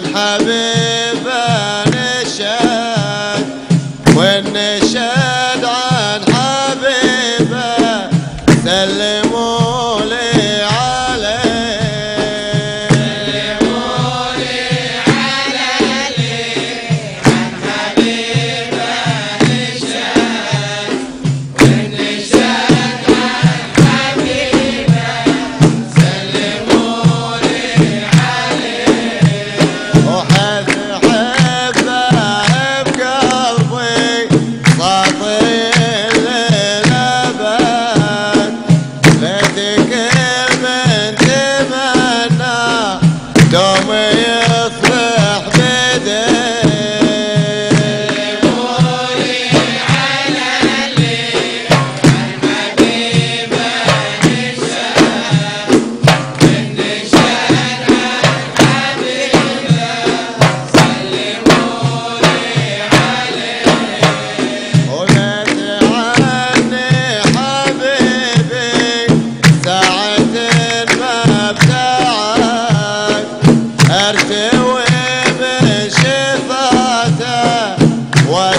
عن حبيب النشاد والنشاد عن حبيبه سلموا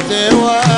Deu amor.